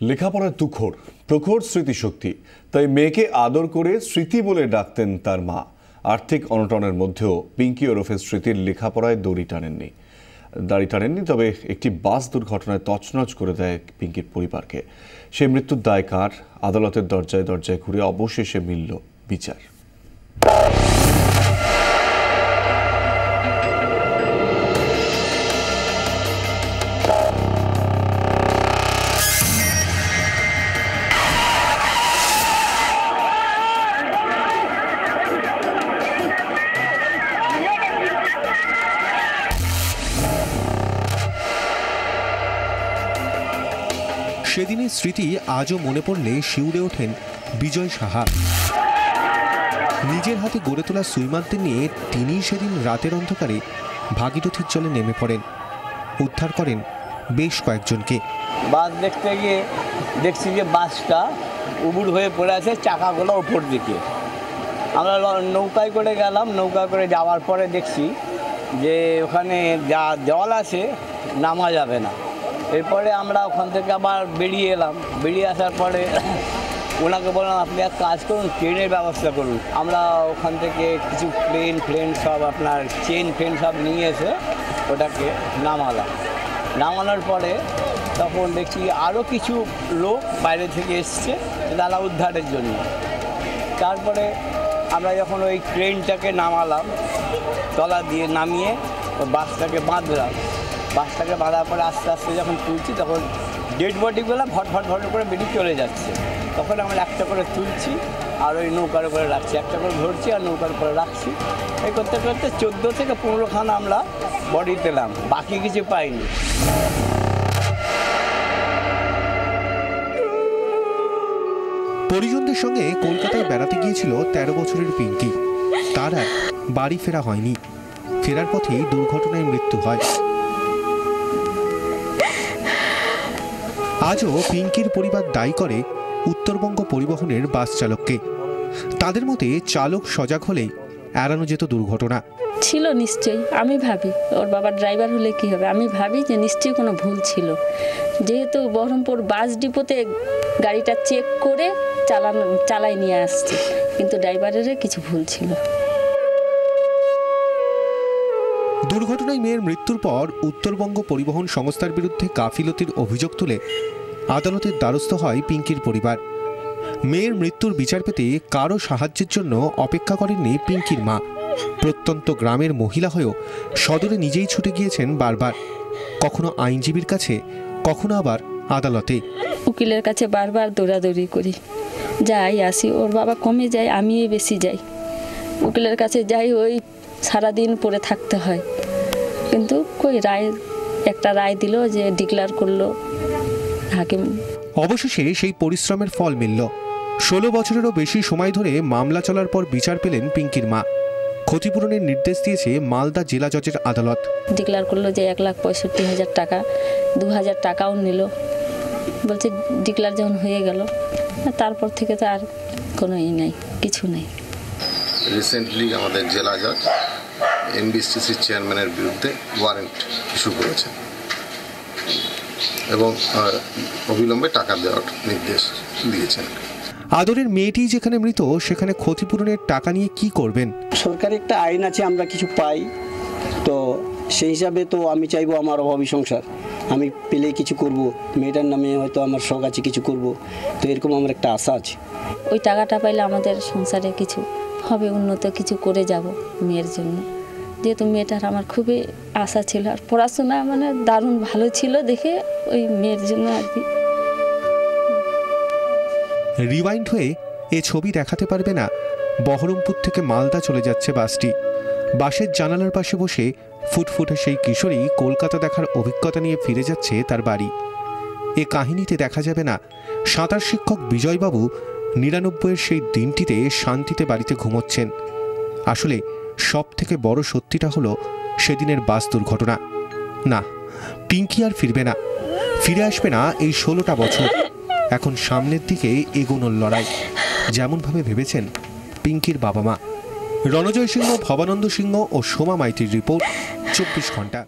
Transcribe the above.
লেখাপড়ার তুখর প্রখর স্মৃতিশক্তি। তাই মেয়েকে আদর করে স্মৃতি বলে ডাকতেন তার মা। আর্থিক অনটনের মধ্যেও পিঙ্কি ওরফের স্মৃতির লেখাপড়ায় দড়ি টানেননি। দাড়ি টানেননি, তবে একটি বাস দুর্ঘটনায় তছনছ করে দেয় পিঙ্কির পরিবারকে। সে মৃত্যুর দায় কার আদালতের দরজায় দরজায় ঘুরে অবশেষে মিলল বিচার। সেদিনের স্মৃতি আজও মনে পড়লে শিউরে ওঠেন বিজয় সাহা। নিজের হাতে গড়ে তোলা সুইমারদের নিয়ে তিনিই সেদিন রাতের অন্ধকারে ভাগীরথীর জলে নেমে পড়েন। উদ্ধার করেন বেশ কয়েকজনকে। বাস দেখতে গিয়ে দেখছি যে বাসটা উবুর হয়ে পড়ে আছে, চাকাগুলো ওপর দিকে। আমরা নৌকায় করে গেলাম নৌকা করে যাওয়ার পরে দেখছি যে ওখানে যা জল আছে নামা যাবে না। এরপরে আমরা ওখান থেকে আবার বেরিয়ে এলাম। বেরিয়ে আসার পরে ওনাকে বললাম, আপনি এক কাজ করুন, ট্রেনের ব্যবস্থা করুন। আমরা ওখান থেকে কিছু প্লেন ফ্লেন সব আপনার চেন ফ্লেন সব নিয়ে এসে ওটাকে নামালাম। নামানোর পরে তখন দেখি আরও কিছু লোক বাইরে থেকে এসছে তারা উদ্ধারের জন্য। তারপরে আমরা যখন ওই ট্রেনটাকে নামালাম, তলা দিয়ে নামিয়ে বাসটাকে বাঁধলাম। বাসটাকে বাঁধার পরে আস্তে আস্তে যখন তুলছি, তখন ডেড বডিগুলো ভট ভট ভট করে বেরিয়ে চলে যাচ্ছে। তখন আমরা একটা করে তুলছি আর ওই নৌকার উপরে রাখছি। একটা করে ধরছি আর নৌকার উপরে রাখছি। এই করতে করতে চোদ্দ থেকে পনেরো খান আমরা বডি পেলাম। বাকি কিছু পাইনি। পরিজনদের সঙ্গে কলকাতায় বেড়াতে গিয়েছিল তেরো বছরের পিঙ্কি। তার বাড়ি ফেরা হয়নি। ফেরার পথেই দুর্ঘটনায় মৃত্যু হয়। আজও পিঙ্কির পরিবার দায়ী করে উত্তরবঙ্গ পরিবহনের বাস চালককে। তাদের মতে চালক সজাগ হলেই এড়ানো যেত দুর্ঘটনা। ছিল নিশ্চয়ই, আমি ভাবি, ওর বাবা ড্রাইভার হলে কি হবে? আমি ভাবি যে নিশ্চয়ই কোনো ভুল ছিল। যেহেতু বহরমপুর বাস ডিপোতে গাড়িটা চেক করে চালানো, চালাই নিয়ে আসছে, কিন্তু ড্রাইভারের কিছু ভুল ছিল। দুর্ঘটনায় মেয়ের মৃত্যুর পর উত্তরবঙ্গ পরিবহন সংস্থার বিরুদ্ধে গাফিলতির অভিযোগ তুলে আদালতের দ্বারস্থ হয় পিঙ্কির পরিবার। মেয়ের মৃত্যুর বিচার পেতে কারও সাহায্যের জন্য অপেক্ষা করেননি পিঙ্কির মা। প্রত্যন্ত গ্রামের মহিলা হয়েও সদরে নিজেই ছুটে গিয়েছেন বারবার। কখনো আইনজীবীর কাছে, কখনো আবার আদালতে। উকিলের কাছে বারবার দৌড়াদৌড়ি করি। যাই, আসি, ওর বাবা কমে যায় আমি বেশি যাই। উকিলের কাছে যাই, ওই সারাদিন পড়ে থাকতে হয়। কিন্তু কই রায় একটা রায় দিল যে ডিক্লার করল হাকিম। অবশেষে সেই পরিশ্রমের ফল মিলল। ষোলো বছরেরও বেশি সময় ধরে মামলা চলার পর বিচার পেলেন পিঙ্কির মা। ক্ষতিপূরণের নির্দেশ দিয়েছে মালদা জেলা জজের আদালত। ডিক্লার করল যে এক লাখ পঁয়ষট্টি হাজার টাকা দু হাজার টাকাও নিল। বলছে ডিক্লার যখন হয়ে গেল তারপর থেকে তো আর কোনো ই নাই কিছু নেই। রিসেন্টলি আমাদের জেলা জজ এনবিসিসি চেয়ারম্যানের বিরুদ্ধে ওয়ারেন্ট ইস্যু করেছেন। এবং অবিলম্বে টাকা দেওয়ার নির্দেশ দিয়েছেন। আদরের মেয়েটি যেখানে মৃত সেখানে ক্ষতিপূরণের টাকা নিয়ে কি করবেন? সরকারি একটা আইন আছে আমরা কিছু পাই। তো সেই হিসাবে তো আমি চাইব আমার অভাবী সংসার। আমি পেলে কিছু করব। মেয়েটার নামে হয়তো আমার শখ আছে কিছু করব। তো এরকম আমার একটা আশা আছে। ওই টাকাটা পাইলে আমাদের সংসারে কিছু হবে উন্নত কিছু করে যাব মেয়ের জন্য। যেহেতু মেয়েটার আমার খুবই আশা ছিল। আর পড়াশোনা মানে দারুণ ভালো ছিল দেখে ওই মেয়ের জন্য আর কি। রিওয়াইন্ড হয়ে এ ছবি দেখাতে পারবে না, বহরমপুর থেকে মালদা চলে যাচ্ছে বাসটি। বাসের জানালার পাশে বসে ফুটফুটে সেই কিশোরী কলকাতা দেখার অভিজ্ঞতা নিয়ে ফিরে যাচ্ছে তার বাড়ি। এ কাহিনীতে দেখা যাবে না, সাঁতার শিক্ষক বিজয়বাবু নিরানব্বইয়ের সেই দিনটিতে শান্তিতে বাড়িতে ঘুমোচ্ছেন। আসলে সব থেকে বড় সত্যিটা হলো সেদিনের বাস দুর্ঘটনা। না, পিঙ্কি আর ফিরবে না। ফিরে আসবে না এই ষোলোটা বছর। এখন সামনের দিকে এগোনোর লড়াই। যেমনভাবে ভেবেছেন পিঙ্কির বাবা মা রণজয় সিংহ, ভবানন্দ সিংহ ও সোমা মাইতির রিপোর্ট, চব্বিশ ঘণ্টা।